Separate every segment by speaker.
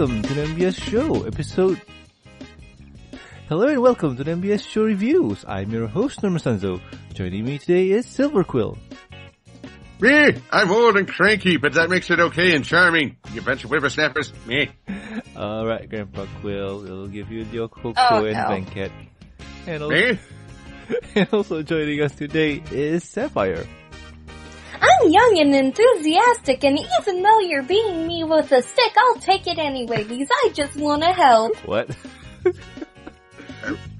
Speaker 1: welcome to the MBS Show, episode... Hello and welcome to the MBS Show Reviews. I'm your host, Norman Sanzo. Joining me today is Silver Quill.
Speaker 2: Me, I'm old and cranky, but that makes it okay and charming. You bunch of whippersnappers. Me.
Speaker 1: Alright, Grandpa Quill, we'll give you your Coco
Speaker 3: Oh,
Speaker 1: and
Speaker 3: no.
Speaker 1: Blanket. And also,
Speaker 2: Me?
Speaker 1: and also joining us today is Sapphire.
Speaker 3: I'm young and enthusiastic, and even though you're beating me with a stick, I'll take it anyway because I just want to help.
Speaker 1: What?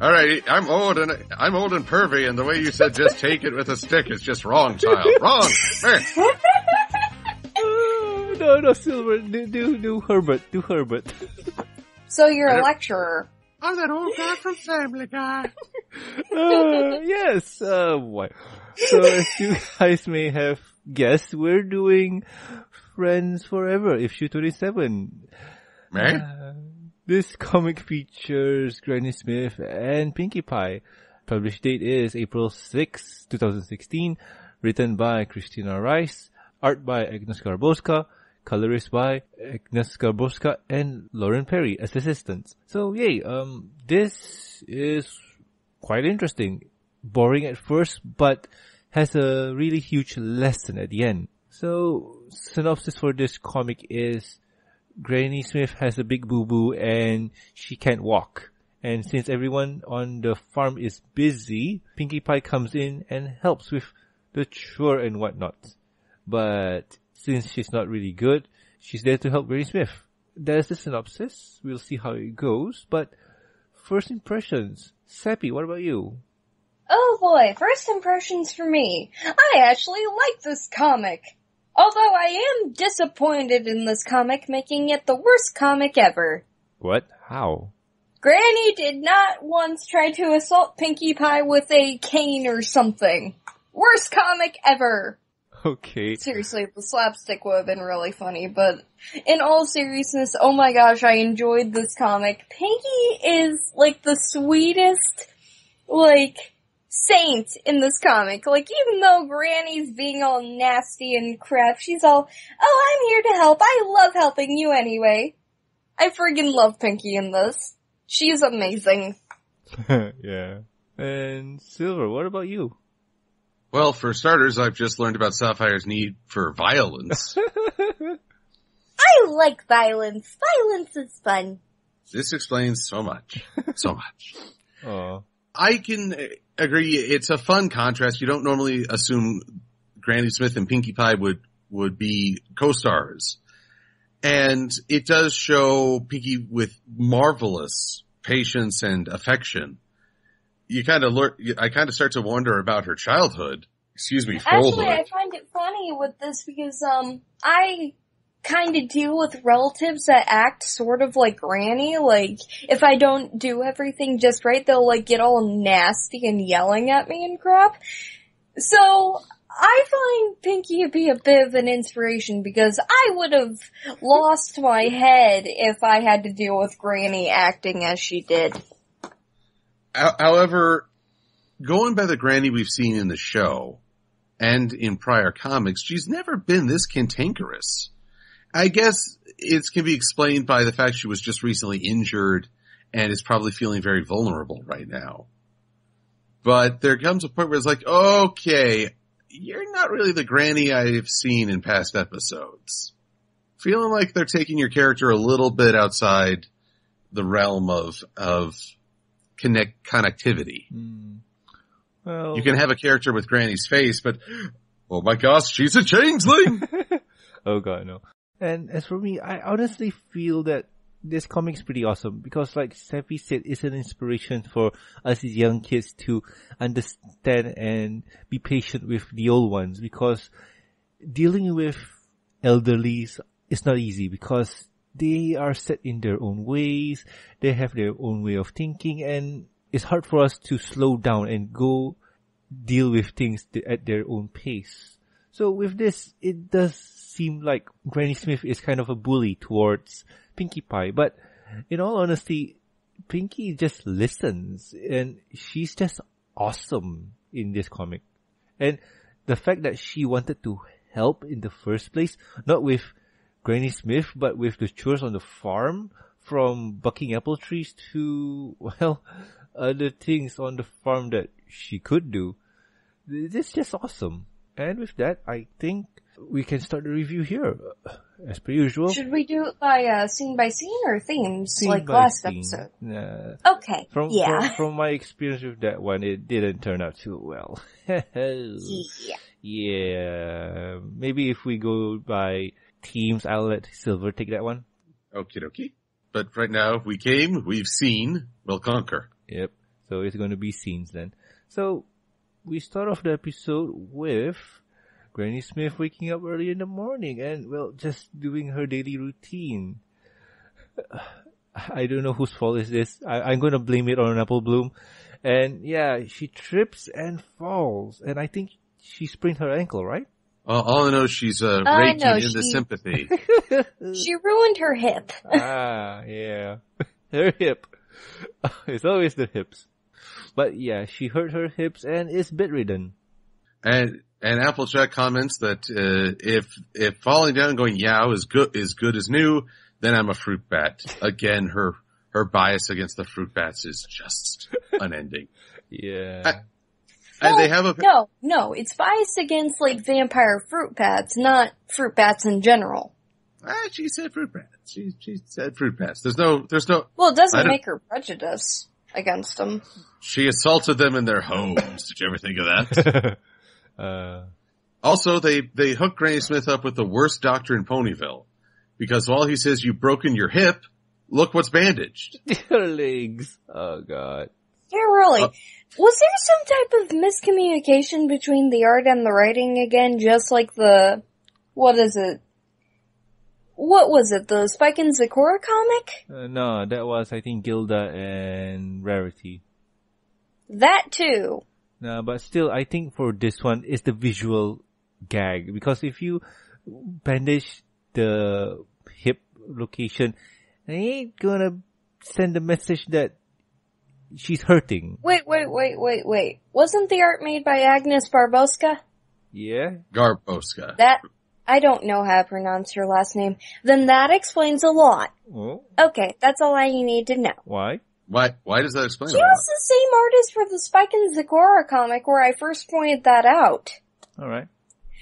Speaker 2: Alright, I'm old and I'm old and pervy, and the way you said just take it with a stick is just wrong, child. Wrong. Me.
Speaker 1: Oh, no, no, Silver, do, do, do Herbert, do Herbert.
Speaker 3: So you're a lecturer.
Speaker 2: I'm that old guy from Family Guy.
Speaker 1: Uh, yes, uh, what? So as you guys may have guessed, we're doing Friends Forever, issue 27.
Speaker 2: Me?
Speaker 1: Uh, this comic features Granny Smith and Pinkie Pie. Published date is April 6, 2016. Written by Christina Rice. Art by Agnes Garbowska. Colorist by Agnes Garbowska and Lauren Perry as assistants. So yay, um, this is quite interesting. Boring at first, but has a really huge lesson at the end. So, synopsis for this comic is Granny Smith has a big boo boo and she can't walk. And since everyone on the farm is busy, Pinkie Pie comes in and helps with the chore and whatnot. But since she's not really good, she's there to help Granny Smith. That's the synopsis. We'll see how it goes. But first impressions, Sappy, what about you?
Speaker 3: Oh boy, first impressions for me. I actually like this comic. Although I am disappointed in this comic, making it the worst comic ever.
Speaker 1: What? How?
Speaker 3: Granny did not once try to assault Pinkie Pie with a cane or something. Worst comic ever.
Speaker 1: Okay.
Speaker 3: Seriously, the slapstick would have been really funny, but in all seriousness, oh my gosh, I enjoyed this comic. Pinkie is like the sweetest, like, saint in this comic. Like, even though Granny's being all nasty and crap, she's all, oh, I'm here to help. I love helping you anyway. I friggin' love Pinkie in this. She's amazing.
Speaker 1: yeah. And Silver, what about you?
Speaker 2: Well, for starters, I've just learned about Sapphire's need for violence.
Speaker 3: I like violence. Violence is fun.
Speaker 2: this explains so much. So much.
Speaker 1: Oh.
Speaker 2: I can agree. It's a fun contrast. You don't normally assume Granny Smith and Pinkie Pie would would be co-stars, and it does show Pinkie with marvelous patience and affection. You kind of learn. I kind of start to wonder about her childhood. Excuse me,
Speaker 3: Actually, I find it funny with this because, um, I kind of deal with relatives that act sort of like Granny. Like, if I don't do everything just right, they'll like get all nasty and yelling at me and crap. So, I find Pinkie to be a bit of an inspiration because I would have lost my head if I had to deal with Granny acting as she did.
Speaker 2: However, going by the Granny we've seen in the show and in prior comics, she's never been this cantankerous. I guess it can be explained by the fact she was just recently injured and is probably feeling very vulnerable right now. But there comes a point where it's like, okay, you're not really the Granny I've seen in past episodes. Feeling like they're taking your character a little bit outside the realm of, of connect, connectivity.
Speaker 1: Hmm. Well,
Speaker 2: You can have a character with Granny's face, but oh my gosh, she's a changeling!
Speaker 1: oh god, no. And as for me, I honestly feel that this comic's pretty awesome because like Steffi said, it's an inspiration for us as young kids to understand and be patient with the old ones because dealing with elderlies is not easy because they are set in their own ways, they have their own way of thinking and it's hard for us to slow down and go deal with things at their own pace. So with this, it does seem like Granny Smith is kind of a bully towards Pinkie Pie, but in all honesty, Pinkie just listens and she's just awesome in this comic. And the fact that she wanted to help in the first place, not with Granny Smith, but with the chores on the farm, from bucking apple trees to, well, other things on the farm that she could do. This is just awesome. And with that, I think we can start the review here. As per usual.
Speaker 3: Should we do it by uh, scene by scene or themes
Speaker 1: scene
Speaker 3: like last
Speaker 1: scene.
Speaker 3: episode?
Speaker 1: Nah.
Speaker 3: Okay.
Speaker 1: From,
Speaker 3: yeah.
Speaker 1: from from my experience with that one, it didn't turn out too well.
Speaker 3: yeah.
Speaker 1: yeah, maybe if we go by teams, I'll let Silver take that one.
Speaker 2: Okie dokie. But right now, we came, we've seen, we'll conquer.
Speaker 1: Yep. So it's going to be scenes then. So we start off the episode with Granny Smith waking up early in the morning and well, just doing her daily routine. I don't know whose fault is this. I, I'm going to blame it on Apple Bloom. And yeah, she trips and falls, and I think she sprained her ankle, right?
Speaker 2: All, all I know is she's uh,
Speaker 3: I
Speaker 2: raking
Speaker 3: know,
Speaker 2: in the sympathy.
Speaker 3: She ruined her hip.
Speaker 1: ah, yeah. Her hip. It's always the hips. But yeah, she hurt her hips and is bedridden.
Speaker 2: And and Applejack comments that uh, if if falling down and going yow is good is good as new, then I'm a fruit bat. Again, her her bias against the fruit bats is just unending.
Speaker 1: Yeah.
Speaker 2: I- And they have a
Speaker 3: No, no, it's biased against like vampire fruit bats, not fruit bats in general.
Speaker 2: ah, she said fruit bats. She she said fruit bats. There's no there's no.
Speaker 3: Well, it doesn't
Speaker 2: don't-
Speaker 3: make her prejudice against them.
Speaker 2: She assaulted them in their homes. Did you ever think of that?
Speaker 1: uh,
Speaker 2: Also, they they hook Granny Smith up with the worst doctor in Ponyville because while he says you've broken your hip, look what's bandaged.
Speaker 1: her legs. Oh god.
Speaker 3: Yeah, really.
Speaker 2: Uh,
Speaker 3: Was there some type of miscommunication between the art and the writing again, just like the, what is it? What was it, the Spike and Zecora comic?
Speaker 1: Uh, no, that was I think Gilda and Rarity.
Speaker 3: That too.
Speaker 1: No, but still, I think for this one is the visual gag because if you bandage the hip location, it ain't gonna send a message that she's hurting.
Speaker 3: Wait, wait, wait, wait, wait. Wasn't the art made by Agnes Barboska?
Speaker 1: Yeah.
Speaker 2: Garbowska.
Speaker 3: That, I don't know how to pronounce her last name. Then that explains a lot.
Speaker 1: Oh,
Speaker 3: Okay, that's all I need to know.
Speaker 1: why?
Speaker 2: Why why does that explain?
Speaker 3: She
Speaker 2: a
Speaker 3: was the same artist for the Spike and Zecora comic where I first pointed that out.
Speaker 1: All right.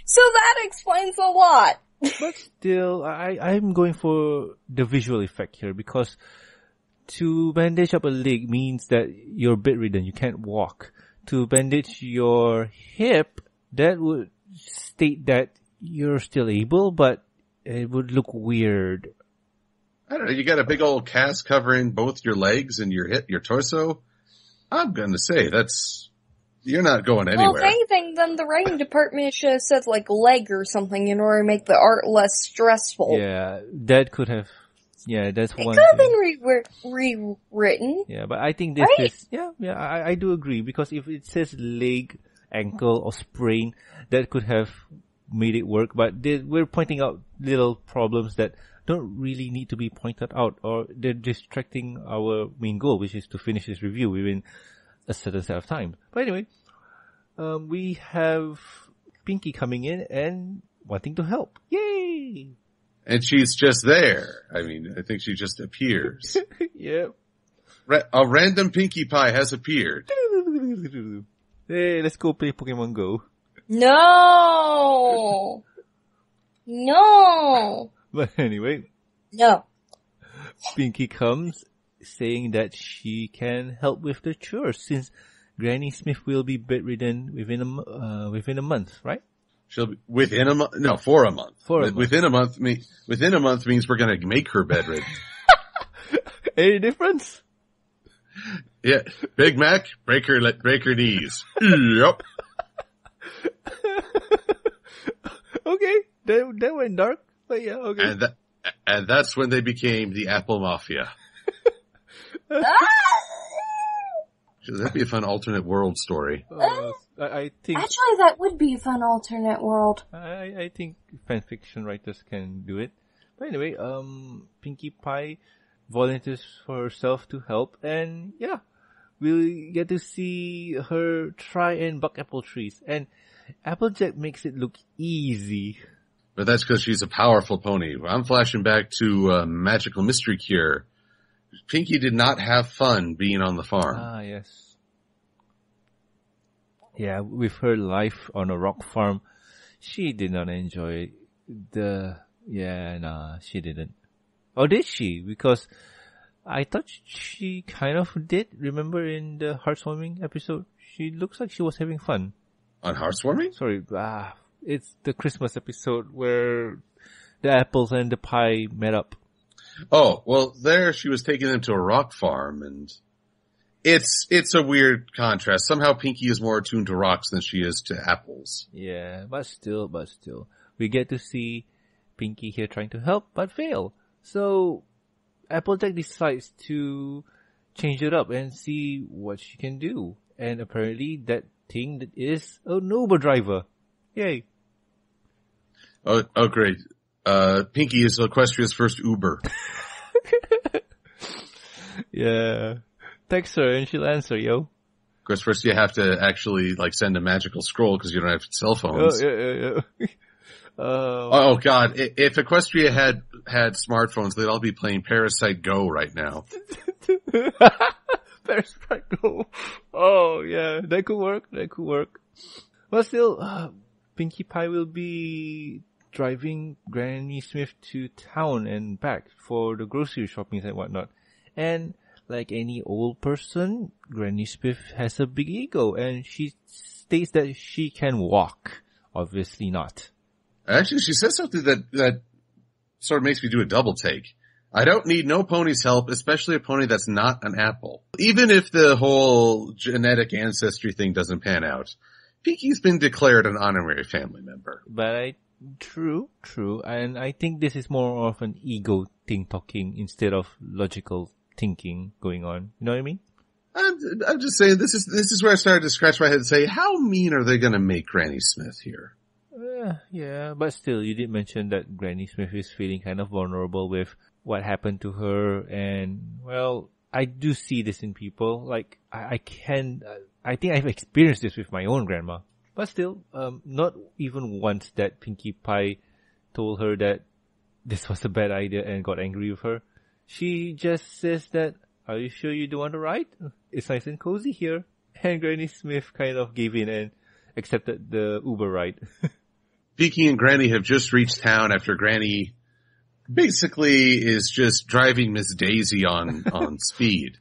Speaker 3: So that explains a lot.
Speaker 1: But still, I I'm going for the visual effect here because to bandage up a leg means that you're bedridden, you can't walk. To bandage your hip, that would state that you're still able, but it would look weird.
Speaker 2: I don't know. You got a big old cast covering both your legs and your hip, your torso. I'm gonna say that's you're not going
Speaker 3: Well,
Speaker 2: anywhere.
Speaker 3: if anything, then the writing department should have said like leg or something in order to make the art less stressful.
Speaker 1: Yeah, that could have. Yeah, that's
Speaker 3: It
Speaker 1: one.
Speaker 3: could have
Speaker 1: thing.
Speaker 3: been re- rewritten.
Speaker 1: Yeah, but I think this
Speaker 3: Right?
Speaker 1: is yeah, yeah. I, I do agree because if it says leg, ankle, or sprain, that could have made it work. But they, we're pointing out little problems that don't really need to be pointed out, or they're distracting our main goal, which is to finish this review within a certain set of time. But anyway, um, we have Pinkie coming in and wanting to help. Yay!
Speaker 2: and she's just there. I mean, I think she just appears.
Speaker 1: yeah.
Speaker 2: Ra- a random Pinkie Pie has appeared.
Speaker 1: Hey, let's go play Pokemon Go.
Speaker 3: No! No!
Speaker 1: But anyway,
Speaker 3: No.
Speaker 1: Pinkie comes saying that she can help with the chores since Granny Smith will be bedridden within a uh, within a month, right?
Speaker 2: She'll be within a month. No, for a month.
Speaker 1: For a month.
Speaker 2: Within a month. Me- within a month means we're gonna make her bedridden.
Speaker 1: Any difference?
Speaker 2: yeah, Big Mac, break her, let break her knees. yep.
Speaker 1: okay, that that went dark, but yeah, okay.
Speaker 2: And that, and that's when they became the Apple Mafia. That'd be a fun alternate world story.
Speaker 1: Uh, I, I think
Speaker 3: Actually, that would be a fun alternate world.
Speaker 1: I, I think fan fiction writers can do it. But anyway, um, Pinkie Pie volunteers for herself to help, and yeah, we'll get to see her try and buck apple trees. And Applejack makes it look easy.
Speaker 2: But that's because she's a powerful pony. I'm flashing back to uh, Magical Mystery Cure. Pinkie did not have fun being on the farm.
Speaker 1: Ah, yes. Yeah, with her life on a rock farm, she did not enjoy the, yeah, nah, she didn't. Or did she? Because I thought she kind of did. Remember in the heartwarming episode? She looks like she was having fun.
Speaker 2: On Heartwarming?
Speaker 1: Sorry, ah, it's the Christmas episode where the apples and the pie met up.
Speaker 2: Oh, well, there she was taking them to a rock farm and it's, it's a weird contrast. Somehow Pinkie is more attuned to rocks than she is to apples.
Speaker 1: Yeah, but still, but still. We get to see Pinkie here trying to help, but fail. So, Applejack decides to change it up and see what she can do. And apparently that thing that is a Uber driver. Yay.
Speaker 2: Oh, oh great. Uh, Pinkie is Equestria's first Uber.
Speaker 1: Yeah. Text her and she'll answer, yo.
Speaker 2: Of course, first you have to actually like send a magical scroll because you don't have cell
Speaker 1: Oh,
Speaker 2: phones.
Speaker 1: yeah, yeah, yeah. Uh,
Speaker 2: Oh God! If Equestria had had smartphones, they'd all be playing Parasite Go right now.
Speaker 1: There's Franco. Oh yeah, that could work. That could work. But still, uh, Pinkie Pie will be driving Granny Smith to town and back for the grocery shopping and whatnot. And like any old person, Granny Smith has a big ego and she states that she can walk. Obviously not.
Speaker 2: Actually, she says something that that sort of makes me do a double take. I don't need no pony's help, especially a pony that's not an apple. Even if the whole genetic ancestry thing doesn't pan out, Pinkie's been declared an honorary family member.
Speaker 1: But I, true, true. And I think this is more of an ego thing talking instead of logical thinking going on. You know what I mean?
Speaker 2: I'm, I'm just saying this is this is where I started to scratch my head and say, how mean are they going to make Granny Smith here?
Speaker 1: Uh, yeah, but still, you did mention that Granny Smith is feeling kind of vulnerable with what happened to her, and well, I do see this in people. Like I, I can, uh, I think I've experienced this with my own grandma. But still, um, not even once that Pinkie Pie told her that this was a bad idea and got angry with her. She just says that, "Are you sure you don't want to ride? It's nice and cozy here." And Granny Smith kind of gave in and accepted the Uber ride.
Speaker 2: Pinkie and Granny have just reached town after Granny basically is just driving Miss Daisy on, on speed.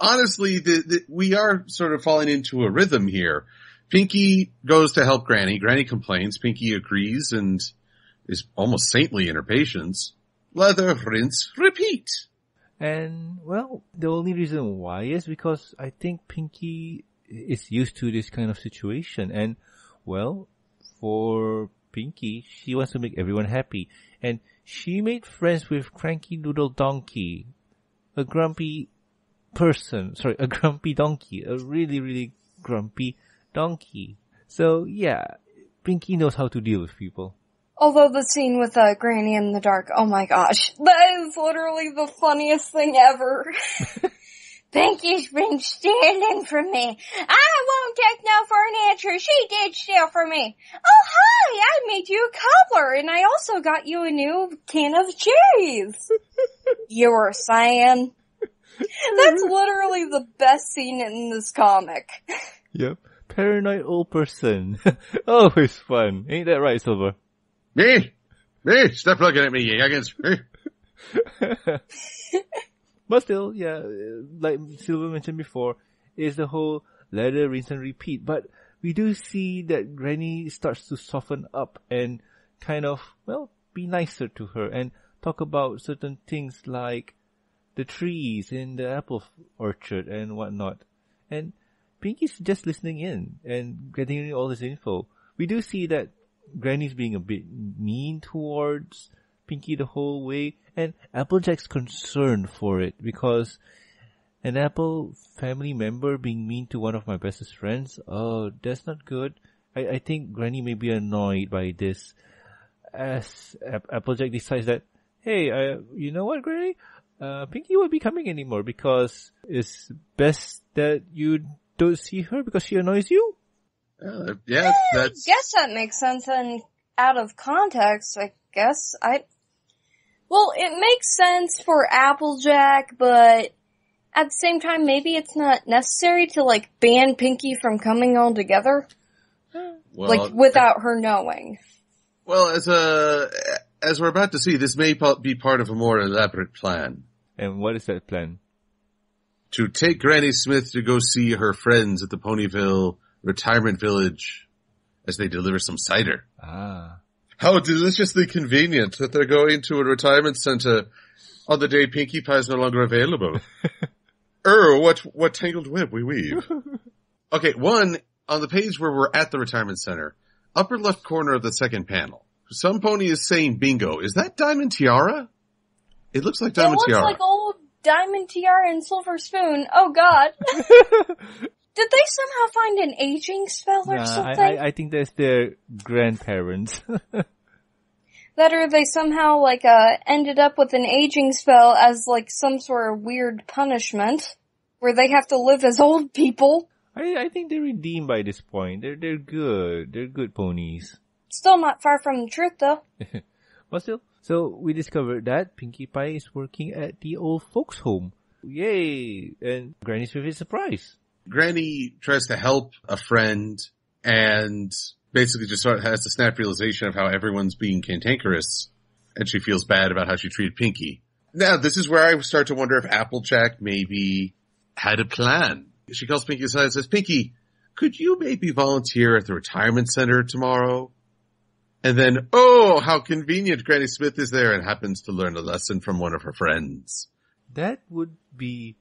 Speaker 2: Honestly, the, the, we are sort of falling into a rhythm here. Pinkie goes to help Granny. Granny complains. Pinkie agrees and is almost saintly in her patience. Leather, rinse, repeat.
Speaker 1: And well, the only reason why is because I think Pinkie is used to this kind of situation and well, for Pinkie, she wants to make everyone happy and she made friends with Cranky Doodle Donkey, a grumpy person, sorry, a grumpy donkey, a really, really grumpy donkey. So yeah, Pinkie knows how to deal with people.
Speaker 3: Although the scene with uh, Granny in the dark, oh my gosh, that is literally the funniest thing ever.
Speaker 4: Pinkie's been stealing from me. I won't take no for an answer. She did steal from me.
Speaker 3: Oh hi, I made you a cobbler and I also got you a new can of cherries. you were saying? That's literally the best scene in this comic.
Speaker 1: Yep. Paranoid old person. Always fun. Ain't that right, Silver?
Speaker 2: Me? Me? Stop looking at me, you youngins. Eh?
Speaker 1: But still, yeah, uh, like Silver mentioned before, is the whole ladder, rinse and repeat. But we do see that Granny starts to soften up and kind of, well, be nicer to her and talk about certain things like the trees in the apple orchard and whatnot. And Pinkie's just listening in and getting all this info. We do see that Granny's being a bit mean towards Pinkie the whole way, and Applejack's concerned for it because an Apple family member being mean to one of my bestest friends, oh, that's not good. I, I think Granny may be annoyed by this as Applejack decides that, hey, uh, you know what, Granny? Uh, Pinkie won't be coming anymore because it's best that you don't see her because she annoys you.
Speaker 2: Uh, yeah, that's, I
Speaker 3: Guess that makes sense and out of context, I guess. I, well, it makes sense for Applejack, but at the same time, maybe it's not necessary to like ban Pinkie from coming all together,
Speaker 2: Well,
Speaker 3: like without her knowing.
Speaker 2: well, as a as we're about to see, this may be part of a more elaborate plan
Speaker 1: And what is that plan?
Speaker 2: to take Granny Smith to go see her friends at the Ponyville retirement village as they deliver some cider.
Speaker 1: Ah.
Speaker 2: How deliciously convenient that they're going to a retirement center on the day Pinkie Pie is no longer available. er, what what tangled web we weave. okay, one on the page where we're at the retirement center, upper left corner of the second panel. Some pony is saying bingo. Is that Diamond Tiara? It looks like diamond tiara.
Speaker 3: It looks
Speaker 2: Tiara.
Speaker 3: like old Diamond Tiara and Silver Spoon. Oh god. Did they somehow find an aging spell or
Speaker 1: Nah,
Speaker 3: something?
Speaker 1: I, I, I think that's their grandparents.
Speaker 3: that or they somehow like uh ended up with an aging spell as like some sort of weird punishment where they have to live as old people.
Speaker 1: I, I think they're redeemed by this point. They're, they're good. They're good ponies.
Speaker 3: Still not far from the truth though.
Speaker 1: But still, so we discovered that Pinkie Pie is working at the old folks home. Yay! And Granny Smith is surprised.
Speaker 2: Granny tries to help a friend and basically just sort of has a snap realization of how everyone's being cantankerous and she feels bad about how she treated Pinkie. Now, this is where I start to wonder if Applejack maybe had a plan. She calls Pinkie aside and says, Pinkie, could you maybe volunteer at the retirement center tomorrow? And then, oh, how convenient Granny Smith is there and happens to learn a lesson from one of her friends.
Speaker 1: That would be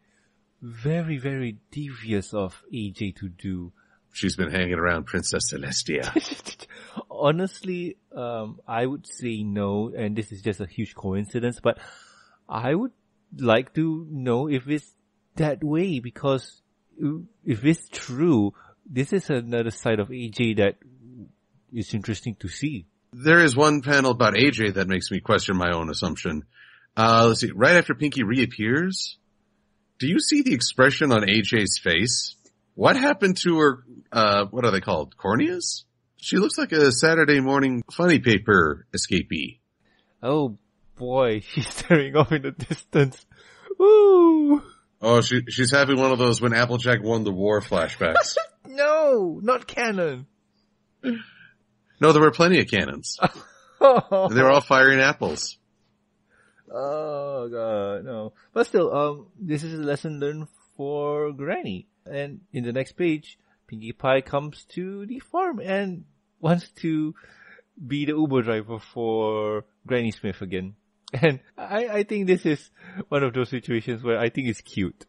Speaker 1: very, very devious of AJ to do.
Speaker 2: She's been hanging around Princess Celestia.
Speaker 1: Honestly, um, I would say no, and this is just a huge coincidence, but I would like to know if it's that way because if it's true, this is another side of AJ that is interesting to see.
Speaker 2: There is one panel about AJ that makes me question my own assumption. Uh, let's see. Right after Pinkie reappears, do you see the expression on AJ's face? What happened to her? Uh, what are they called? Corneas? She looks like a Saturday morning funny paper escapee.
Speaker 1: Oh boy, she's staring off in the distance. Woo!
Speaker 2: Oh, she, she's having one of those when Applejack won the war flashbacks.
Speaker 1: No, not canon.
Speaker 2: No, there were plenty of cannons. They were all firing apples.
Speaker 1: Oh god, no. But still, um, this is a lesson learned for Granny. And in the next page, Pinkie Pie comes to the farm and wants to be the Uber driver for Granny Smith again. And I, I think this is one of those situations where I think it's cute.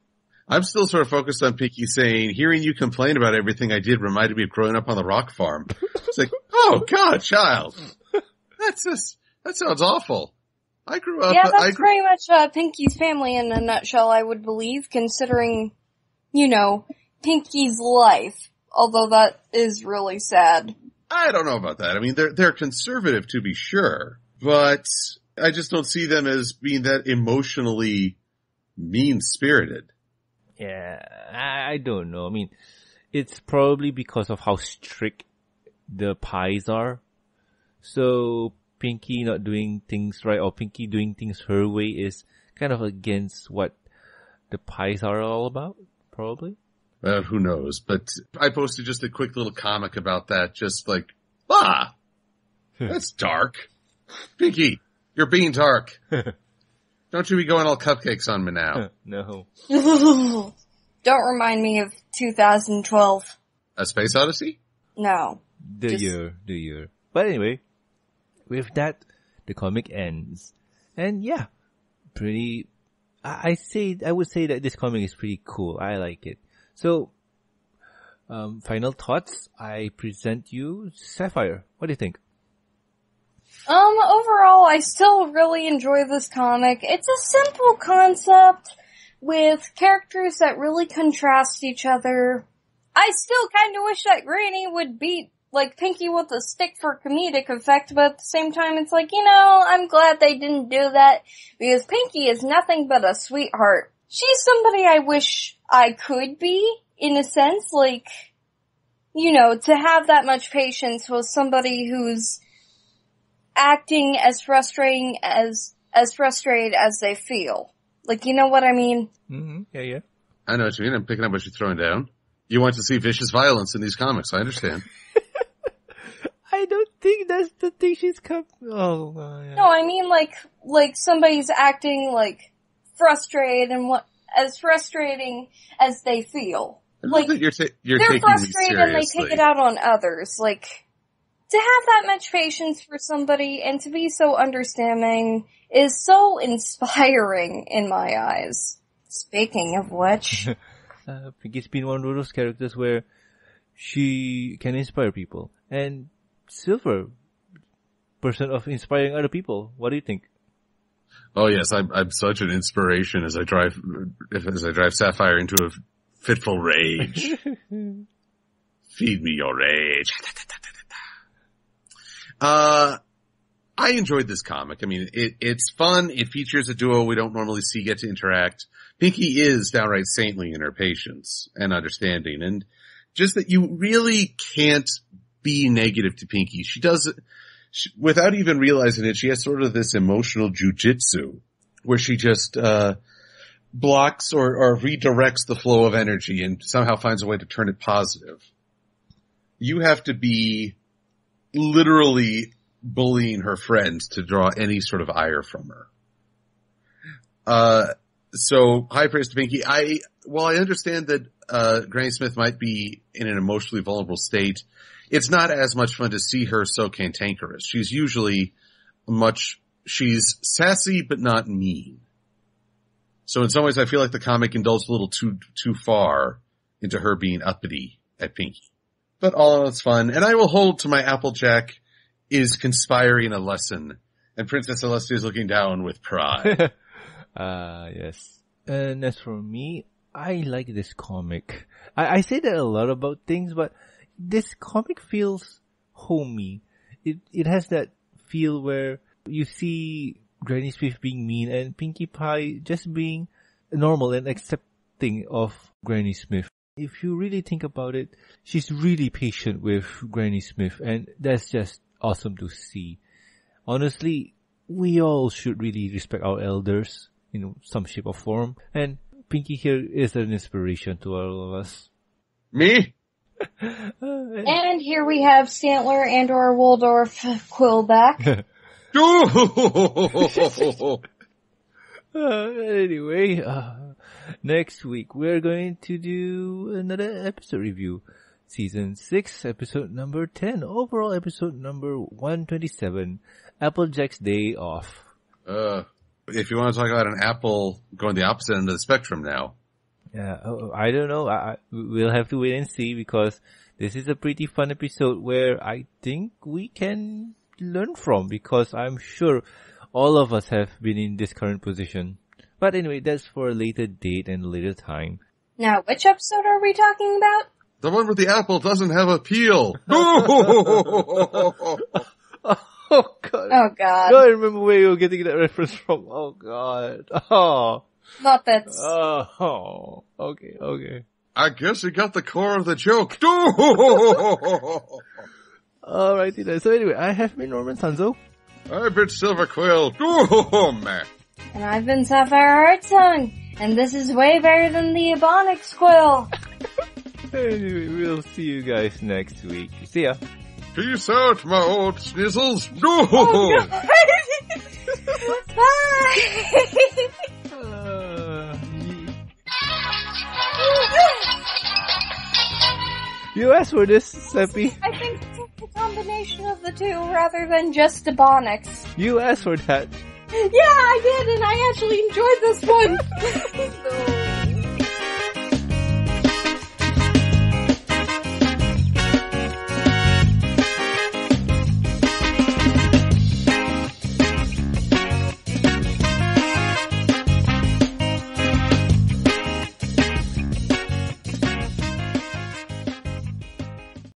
Speaker 2: I'm still sort of focused on Pinkie saying, hearing you complain about everything I did reminded me of growing up on the rock farm. It's like, oh god, child. That's just, that sounds awful. I grew up,
Speaker 3: yeah, that's
Speaker 2: I grew,
Speaker 3: pretty much uh, Pinkie's family in a nutshell, I would believe, considering, you know, Pinkie's life. Although that is really sad.
Speaker 2: I don't know about that. I mean, they're, they're conservative to be sure, but I just don't see them as being that emotionally mean spirited.
Speaker 1: Yeah, I, I don't know. I mean, it's probably because of how strict the pies are. So Pinkie not doing things right or Pinkie doing things her way is kind of against what the pies are all about, probably.
Speaker 2: Uh, who knows? But I posted just a quick little comic about that, just like, ah, that's dark. Pinkie, you're being dark. Don't you be going all cupcakes on me now.
Speaker 1: no.
Speaker 3: Don't remind me of 2012.
Speaker 2: A Space Odyssey?
Speaker 3: No.
Speaker 1: The
Speaker 3: Just-
Speaker 1: year, the year. But anyway, with that, the comic ends. And yeah, pretty, I, I say, I would say that this comic is pretty cool. I like it. So, um, final thoughts. I present you Sapphire. What do you think?
Speaker 3: Um, overall, I still really enjoy this comic. It's a simple concept with characters that really contrast each other. I still kinda wish that Granny would beat, like, Pinkie with a stick for comedic effect, but at the same time, it's like, you know, I'm glad they didn't do that, because Pinkie is nothing but a sweetheart. She's somebody I wish I could be, in a sense, like, you know, to have that much patience with somebody who's acting as frustrating as as frustrated as they feel. Like you know what I mean?
Speaker 1: hmm Yeah, yeah.
Speaker 2: I know what you mean. I'm picking up what you're throwing down. You want to see vicious violence in these comics. I understand.
Speaker 1: I don't think that's the thing she's come. Oh, uh, yeah.
Speaker 3: No, I mean like like somebody's acting like frustrated and what as frustrating as they feel. Like,
Speaker 2: you're, ta- you're
Speaker 3: They're frustrated and they take it out on others. Like to have that much patience for somebody and to be so understanding is so inspiring in my eyes. Speaking of which,
Speaker 1: uh, Pinkie's been one of those characters where she can inspire people. And Silver, person of inspiring other people. What do you think?
Speaker 2: Oh yes, I'm, I'm such an inspiration as I drive, as I drive Sapphire into a fitful rage. Feed me your rage. Uh, I enjoyed this comic. I mean, it, it's fun. It features a duo we don't normally see get to interact. Pinkie is downright saintly in her patience and understanding and just that you really can't be negative to Pinkie. She does, she, without even realizing it, she has sort of this emotional jujitsu where she just, uh, blocks or, or redirects the flow of energy and somehow finds a way to turn it positive. You have to be literally bullying her friends to draw any sort of ire from her. Uh, so high praise to Pinkie. I, while I understand that, uh, Granny Smith might be in an emotionally vulnerable state, it's not as much fun to see her so cantankerous. She's usually much, she's sassy but not mean. So in some ways I feel like the comic indulged a little too, too far into her being uppity at Pinkie. But all in it's fun. And I will hold to my Applejack is conspiring a lesson and Princess Celestia is looking down with pride.
Speaker 1: uh, yes. And as for me, I like this comic. I, I say that a lot about things, but this comic feels homey. It, it has that feel where you see Granny Smith being mean and Pinkie Pie just being normal and accepting of Granny Smith. If you really think about it, she's really patient with Granny Smith and that's just awesome to see. Honestly, we all should really respect our elders in some shape or form and Pinkie here is an inspiration to all of us.
Speaker 2: Me?
Speaker 1: And-
Speaker 3: and here we have Statler and or Waldorf Quill back.
Speaker 1: Uh, anyway, uh, next week we're going to do another episode review. Season 6, episode number 10, overall episode number 127, Applejack's Day Off.
Speaker 2: uh, if you want to talk about an apple going the opposite end of the spectrum now.
Speaker 1: Yeah, oh, oh I don't know, I, I, we'll have to wait and see because this is a pretty fun episode where I think we can learn from because I'm sure all of us have been in this current position. But anyway, that's for a later date and later time.
Speaker 3: now, which episode are we talking about?
Speaker 2: The one where the apple doesn't have a peel.
Speaker 1: Oh god.
Speaker 3: Oh god.
Speaker 1: No, I remember where you were getting that reference from. Oh god. Oh.
Speaker 3: Muppets.
Speaker 1: Oh. Okay, okay.
Speaker 2: I guess you got the core of the joke.
Speaker 1: Alrighty then. So anyway, I have been Norman Sanzo.
Speaker 2: I've been Silver Quill. Oh.
Speaker 3: And I've been Sapphire Heartsong. And this is way better than the Ebonics Quill.
Speaker 1: Anyway, we'll see you guys next week. See ya.
Speaker 2: Peace out, my old snizzles.
Speaker 3: Oh, Bye!
Speaker 1: Uh, you asked for this, Seppi.
Speaker 3: I think it's a combination of the two rather than just Ebonics.
Speaker 1: You asked for that.
Speaker 3: Yeah, I did, and I actually enjoyed this one.
Speaker 1: No.